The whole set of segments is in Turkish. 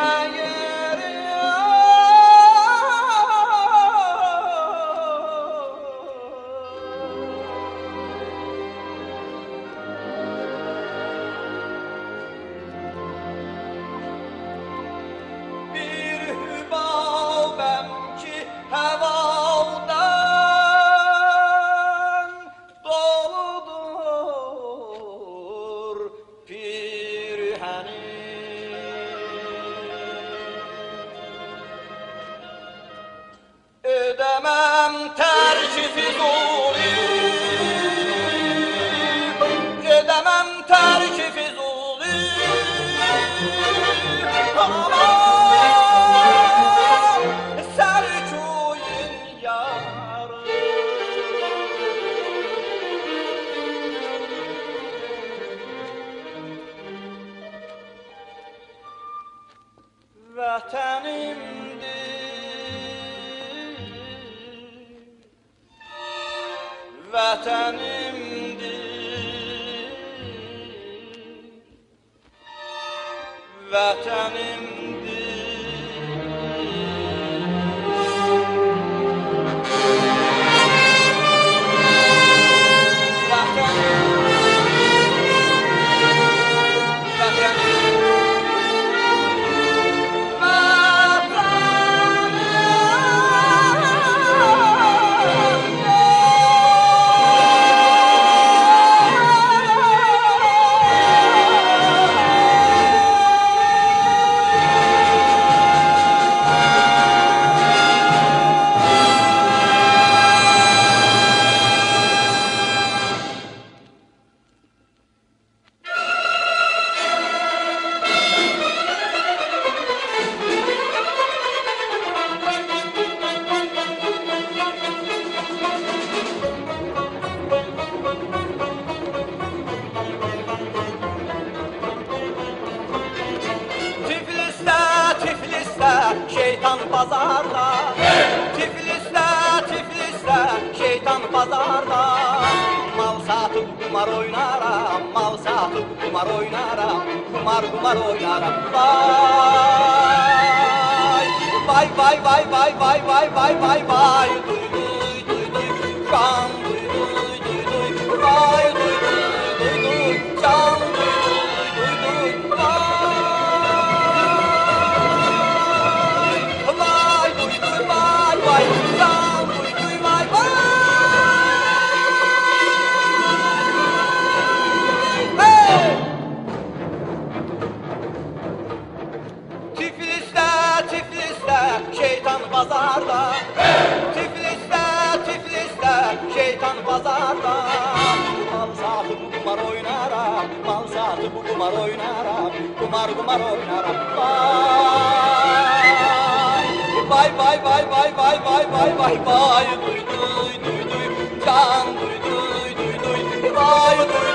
Messiah. وطن kumar mal satıp kumar oynaram Kumar kumar oynaram Vay Vay vay vay vay vay vay vay vay vay Duy pazarda. Mal satıp kumar oynaram, mal satıp kumar oynaram, kumar kumar oynaram. Vay, vay vay vay vay vay vay vay vay duy duy duy duy, can duy duy duy duy, vay duy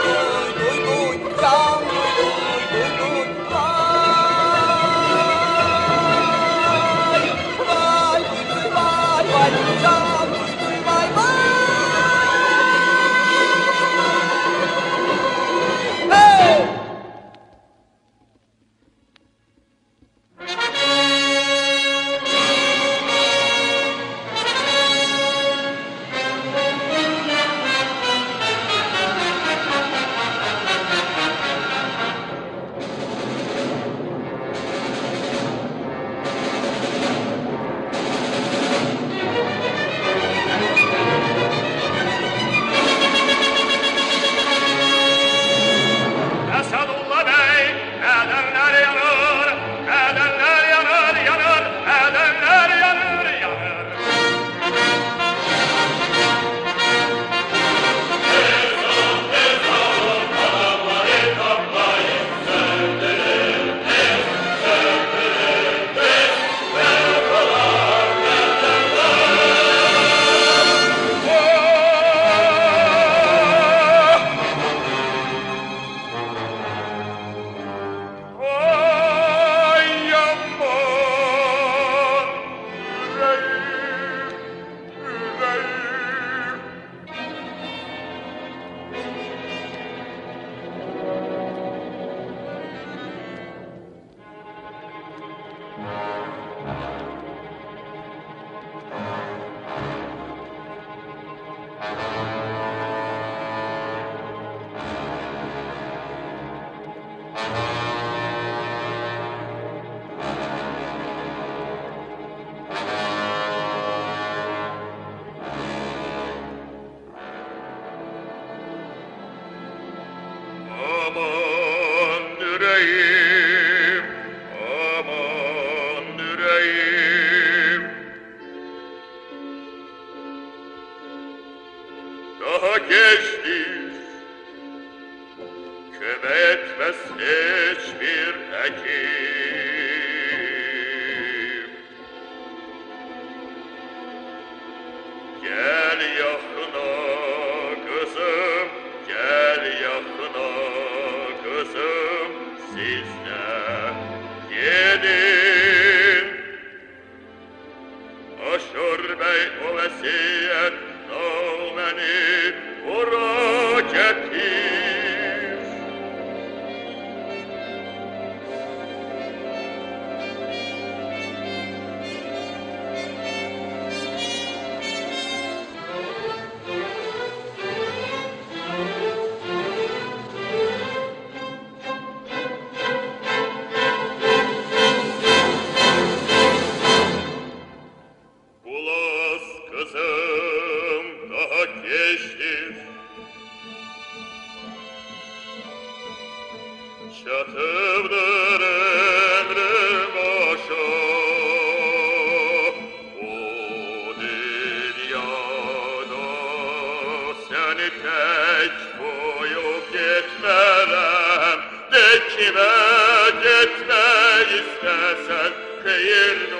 izquierda.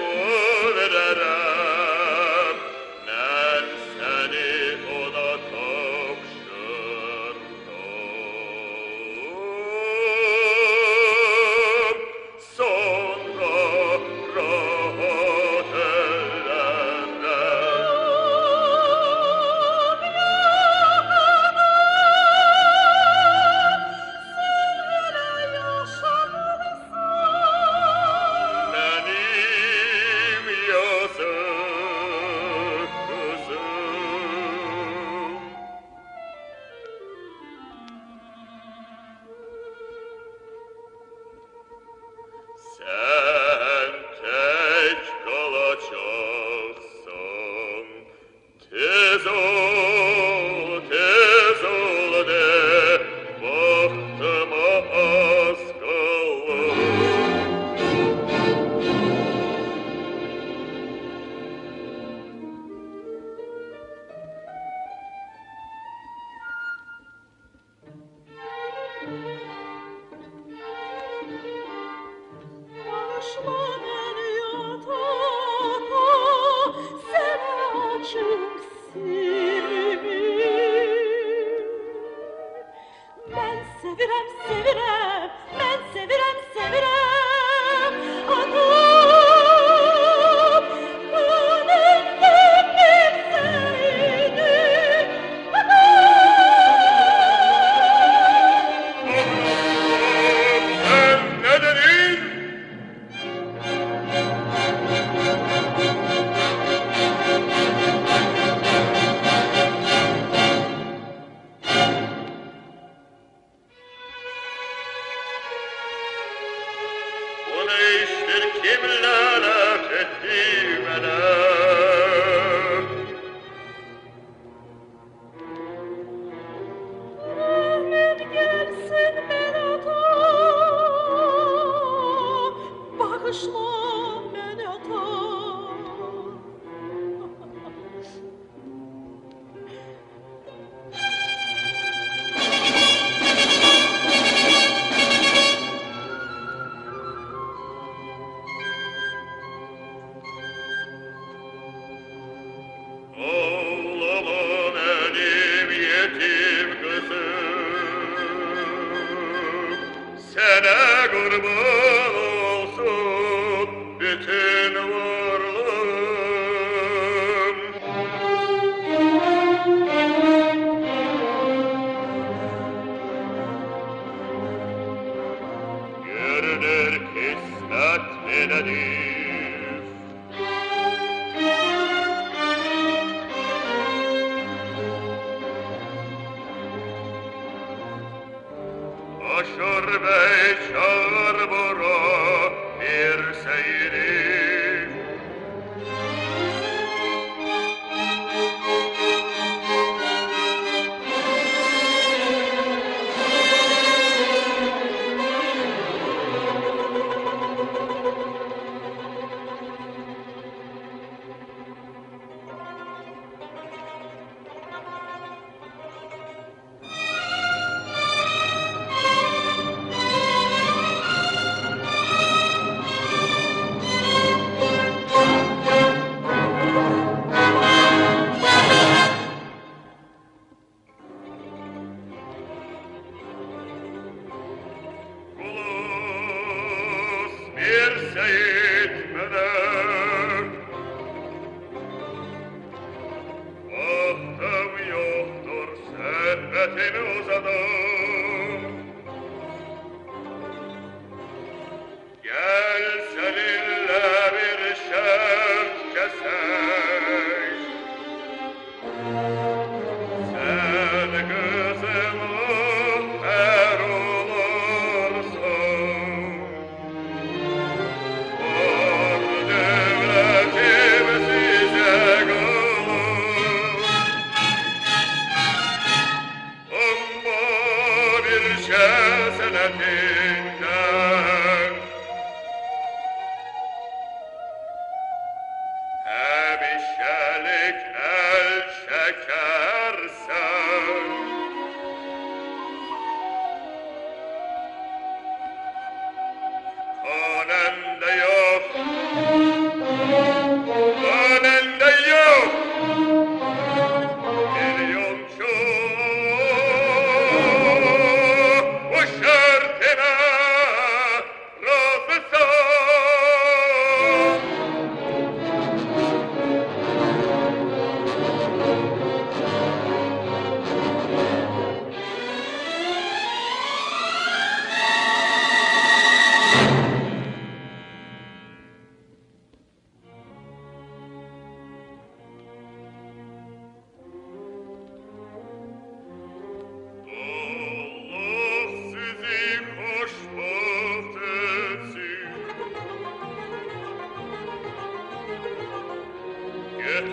te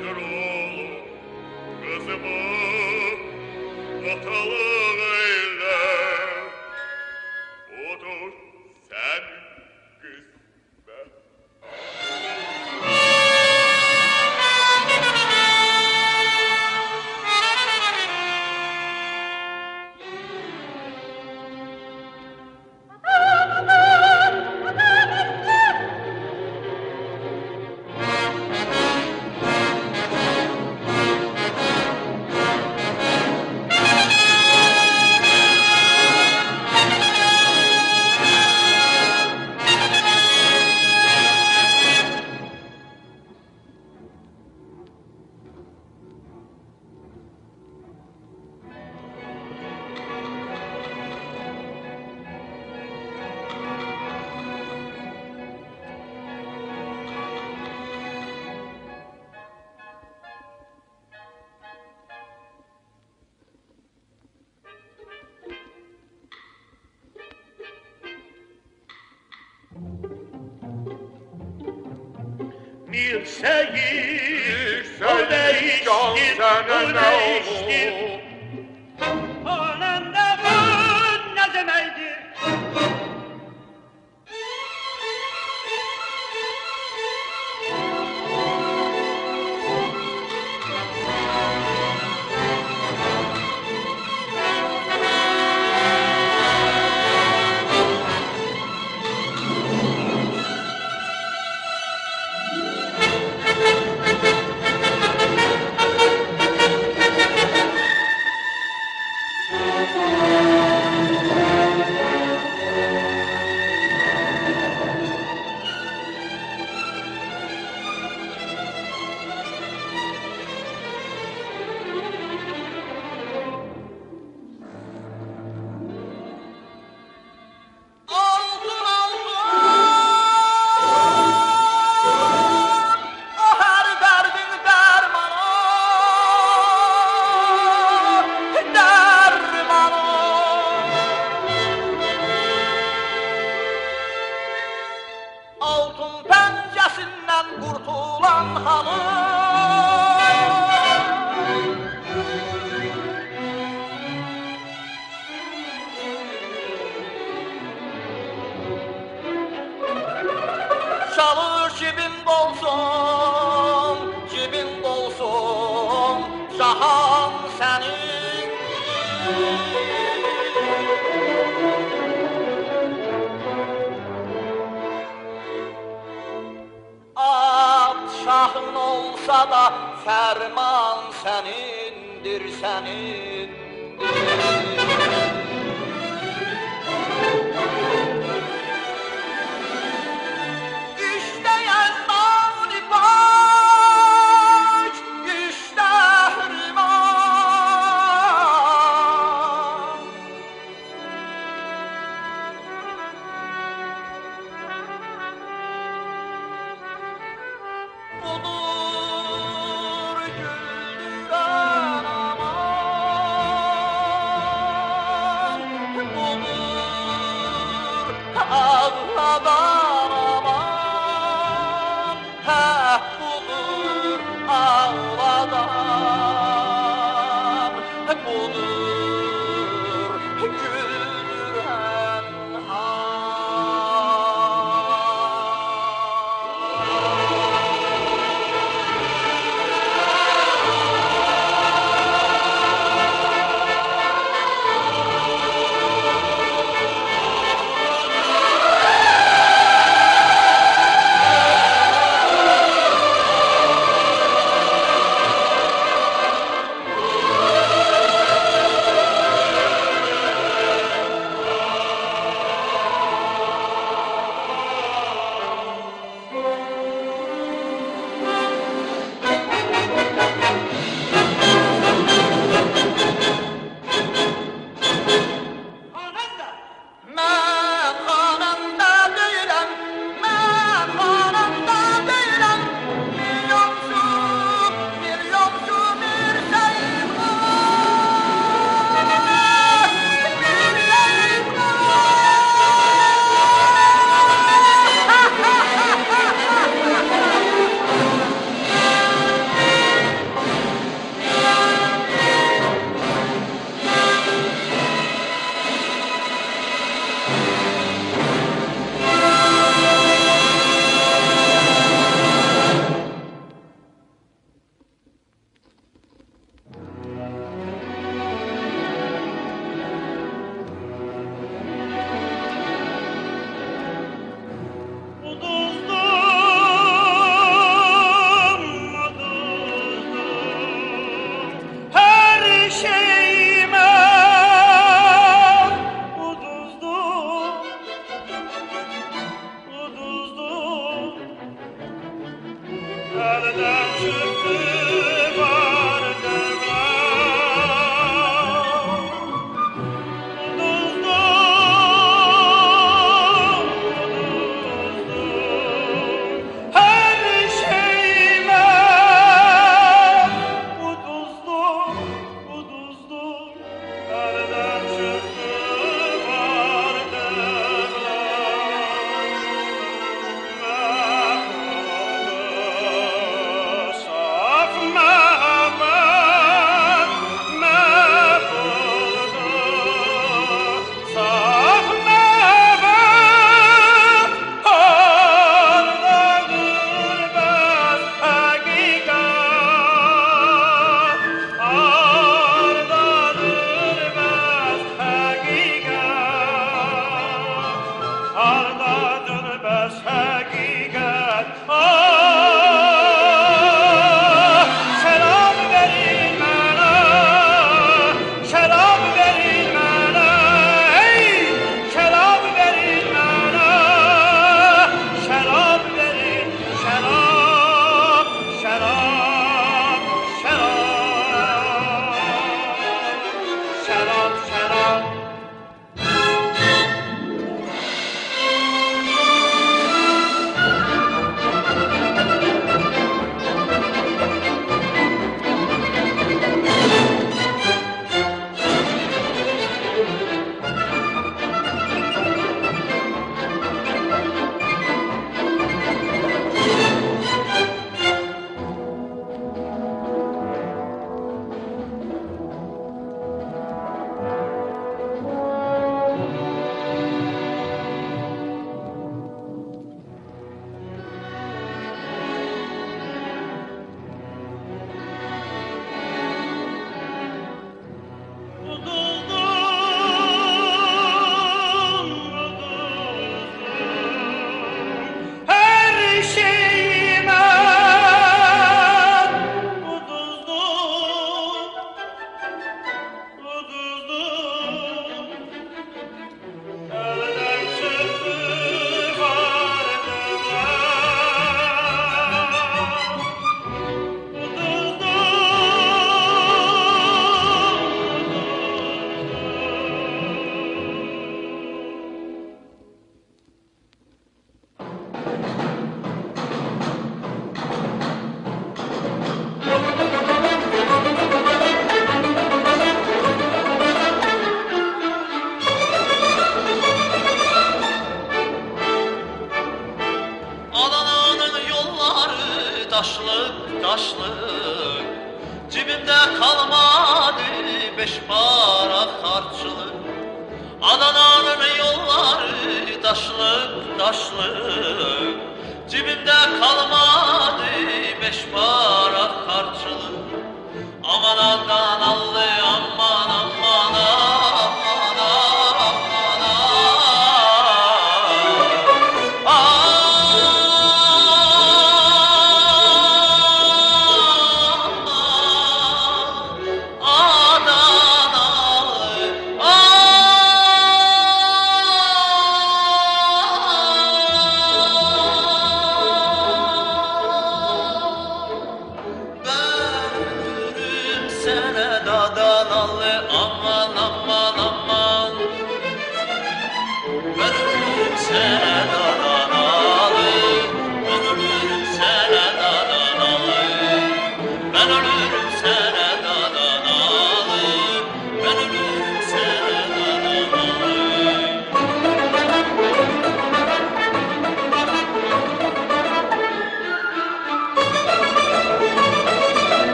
trono che se va la calare Bir O değiştir, ne değiştir Oh,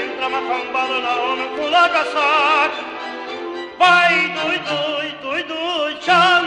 Kaydıramatan balına onu kulak asar Vay duy duy duy duy çal